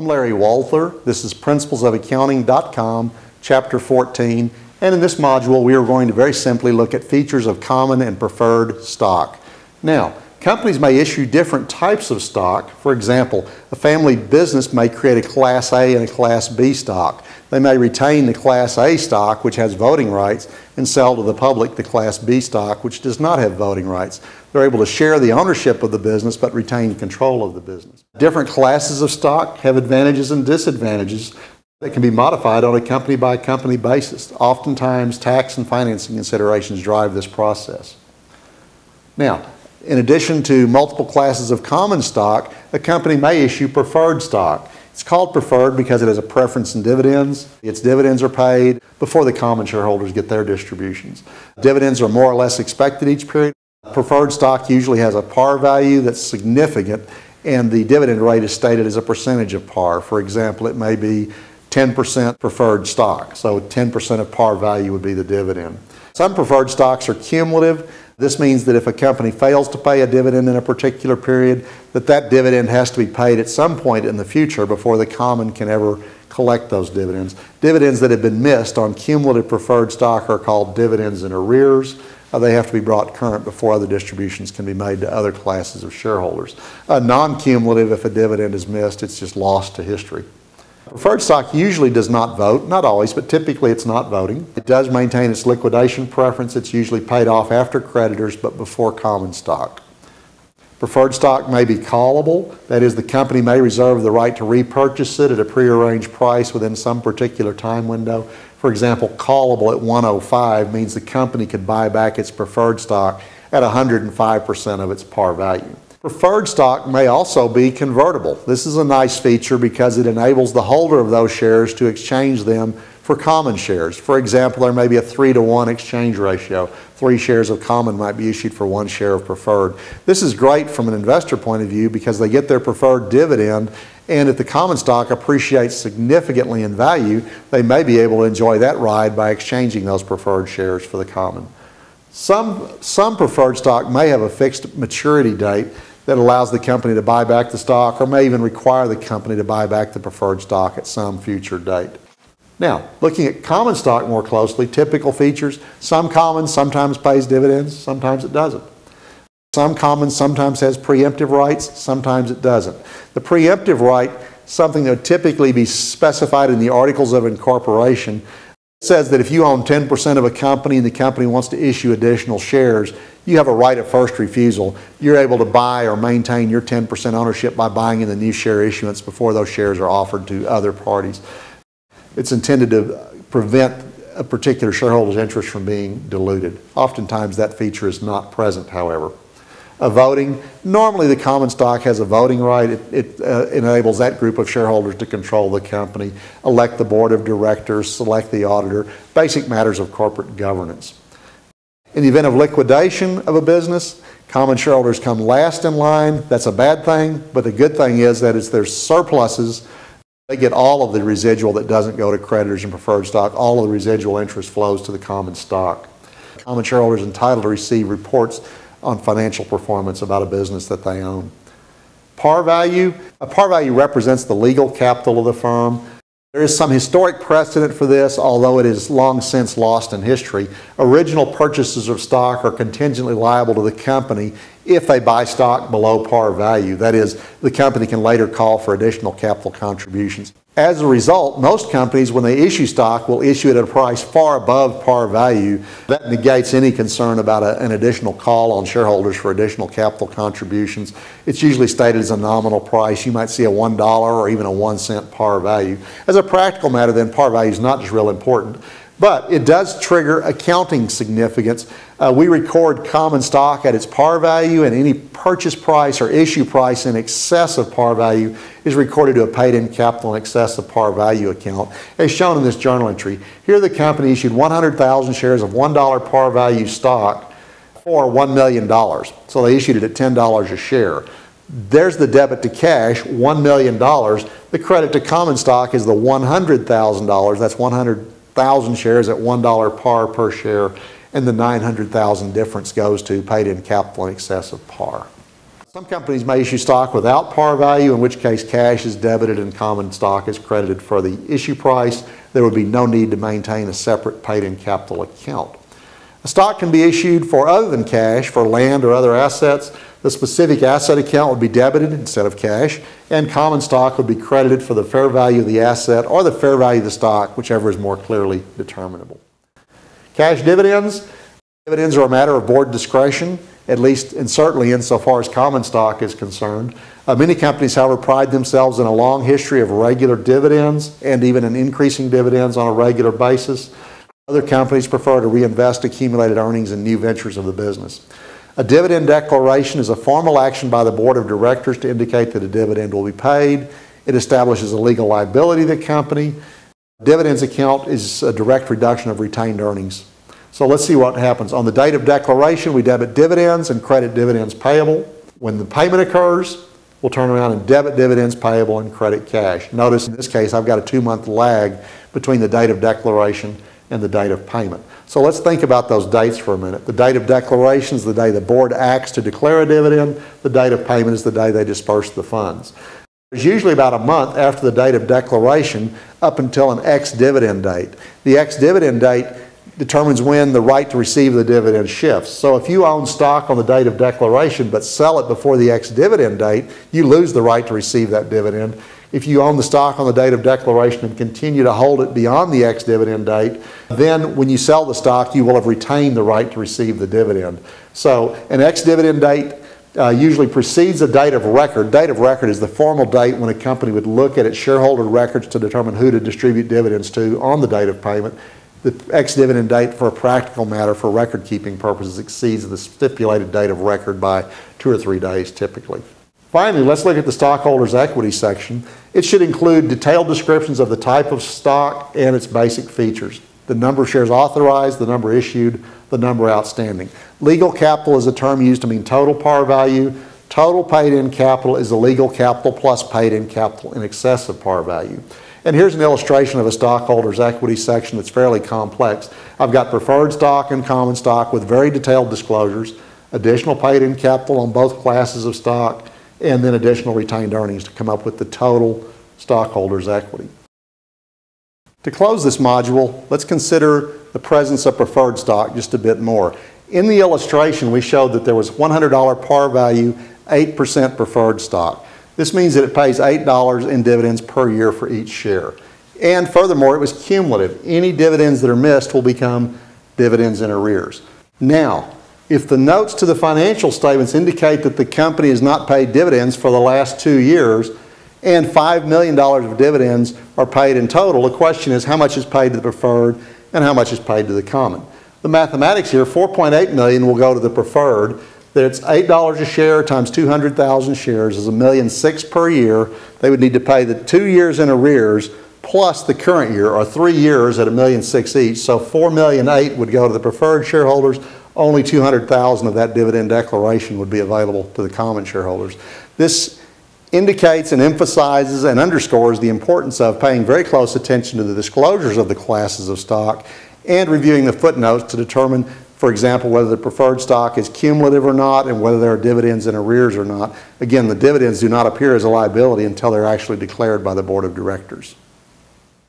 I'm Larry Walther. This is principlesofaccounting.com, chapter 14. And in this module, we are going to very simply look at features of common and preferred stock. Now, companies may issue different types of stock. For example, a family business may create a Class A and a Class B stock. They may retain the Class A stock, which has voting rights, and sell to the public the Class B stock, which does not have voting rights. They're able to share the ownership of the business but retain control of the business. Different classes of stock have advantages and disadvantages that can be modified on a company by company basis. Oftentimes, tax and financing considerations drive this process. Now, in addition to multiple classes of common stock, a company may issue preferred stock. It's called preferred because it has a preference in dividends. Its dividends are paid before the common shareholders get their distributions. Dividends are more or less expected each period. Preferred stock usually has a par value that's significant and the dividend rate is stated as a percentage of par. For example, it may be 10% preferred stock, so 10% of par value would be the dividend. Some preferred stocks are cumulative. This means that if a company fails to pay a dividend in a particular period, that that dividend has to be paid at some point in the future before the common can ever collect those dividends. Dividends that have been missed on cumulative preferred stock are called dividends in arrears. Uh, they have to be brought current before other distributions can be made to other classes of shareholders. Uh, non-cumulative, if a dividend is missed, it's just lost to history. Preferred stock usually does not vote, not always, but typically it's not voting. It does maintain its liquidation preference. It's usually paid off after creditors but before common stock. Preferred stock may be callable. That is, the company may reserve the right to repurchase it at a prearranged price within some particular time window. For example, callable at 105 means the company could buy back its preferred stock at 105% of its par value. Preferred stock may also be convertible. This is a nice feature because it enables the holder of those shares to exchange them for common shares. For example, there may be a three to one exchange ratio. Three shares of common might be issued for one share of preferred. This is great from an investor point of view because they get their preferred dividend and if the common stock appreciates significantly in value, they may be able to enjoy that ride by exchanging those preferred shares for the common. Some, some preferred stock may have a fixed maturity date that allows the company to buy back the stock or may even require the company to buy back the preferred stock at some future date. Now, looking at common stock more closely, typical features, some common sometimes pays dividends, sometimes it doesn't. Some common sometimes has preemptive rights, sometimes it doesn't. The preemptive right, something that would typically be specified in the Articles of Incorporation, says that if you own 10% of a company and the company wants to issue additional shares, you have a right of first refusal. You're able to buy or maintain your 10% ownership by buying in the new share issuance before those shares are offered to other parties. It's intended to prevent a particular shareholder's interest from being diluted. Oftentimes that feature is not present, however of voting. Normally the common stock has a voting right. It, it uh, enables that group of shareholders to control the company, elect the board of directors, select the auditor, basic matters of corporate governance. In the event of liquidation of a business, common shareholders come last in line. That's a bad thing, but the good thing is that it's their surpluses. They get all of the residual that doesn't go to creditors and preferred stock. All of the residual interest flows to the common stock. Common shareholders entitled to receive reports on financial performance about a business that they own. Par value, a par value represents the legal capital of the firm. There is some historic precedent for this, although it is long since lost in history. Original purchases of stock are contingently liable to the company if they buy stock below par value. That is, the company can later call for additional capital contributions. As a result, most companies, when they issue stock, will issue it at a price far above par value. That negates any concern about a, an additional call on shareholders for additional capital contributions. It's usually stated as a nominal price. You might see a $1 or even a 1 cent par value. As a practical matter, then, par value is not just real important. But it does trigger accounting significance. Uh, we record common stock at its par value, and any purchase price or issue price in excess of par value is recorded to a paid in capital in excess of par value account, as shown in this journal entry. Here, the company issued 100,000 shares of $1 par value stock for $1 million. So they issued it at $10 a share. There's the debit to cash, $1 million. The credit to common stock is the $100,000. That's 100 1,000 shares at $1 par per share, and the 900,000 difference goes to paid in capital in excess of par. Some companies may issue stock without par value, in which case cash is debited and common stock is credited for the issue price. There would be no need to maintain a separate paid-in capital account. A stock can be issued for other than cash for land or other assets. The specific asset account would be debited instead of cash, and common stock would be credited for the fair value of the asset or the fair value of the stock, whichever is more clearly determinable. Cash dividends. Dividends are a matter of board discretion, at least and certainly insofar as common stock is concerned. Uh, many companies, however, pride themselves in a long history of regular dividends and even an increasing dividends on a regular basis. Other companies prefer to reinvest accumulated earnings in new ventures of the business. A dividend declaration is a formal action by the board of directors to indicate that a dividend will be paid. It establishes a legal liability of the company. Dividends account is a direct reduction of retained earnings. So let's see what happens. On the date of declaration, we debit dividends and credit dividends payable. When the payment occurs, we'll turn around and debit dividends payable and credit cash. Notice in this case, I've got a two-month lag between the date of declaration and the date of payment. So let's think about those dates for a minute. The date of declaration is the day the board acts to declare a dividend. The date of payment is the day they disperse the funds. There's usually about a month after the date of declaration up until an ex-dividend date. The ex-dividend date determines when the right to receive the dividend shifts. So if you own stock on the date of declaration but sell it before the ex-dividend date, you lose the right to receive that dividend. If you own the stock on the date of declaration and continue to hold it beyond the ex-dividend date, then when you sell the stock, you will have retained the right to receive the dividend. So an ex-dividend date uh, usually precedes a date of record. Date of record is the formal date when a company would look at its shareholder records to determine who to distribute dividends to on the date of payment. The ex-dividend date, for a practical matter, for record-keeping purposes, exceeds the stipulated date of record by two or three days typically. Finally, let's look at the stockholders' equity section. It should include detailed descriptions of the type of stock and its basic features. The number of shares authorized, the number issued, the number outstanding. Legal capital is a term used to mean total par value. Total paid-in capital is the legal capital plus paid-in capital in excess of par value. And here's an illustration of a stockholder's equity section that's fairly complex. I've got preferred stock and common stock with very detailed disclosures, additional paid-in capital on both classes of stock, and then additional retained earnings to come up with the total stockholders' equity. To close this module, let's consider the presence of preferred stock just a bit more. In the illustration, we showed that there was $100 par value, 8% preferred stock. This means that it pays $8 in dividends per year for each share. And furthermore, it was cumulative. Any dividends that are missed will become dividends in arrears. Now, if the notes to the financial statements indicate that the company has not paid dividends for the last two years and $5 million of dividends are paid in total, the question is how much is paid to the preferred and how much is paid to the common. The mathematics here, 4.8 million will go to the preferred. That's $8 a share times 200,000 shares is a million six per year. They would need to pay the two years in arrears plus the current year, or three years at a million six each. So four million eight would go to the preferred shareholders, only 200,000 of that dividend declaration would be available to the common shareholders. This indicates and emphasizes and underscores the importance of paying very close attention to the disclosures of the classes of stock and reviewing the footnotes to determine, for example, whether the preferred stock is cumulative or not and whether there are dividends in arrears or not. Again, the dividends do not appear as a liability until they're actually declared by the board of directors.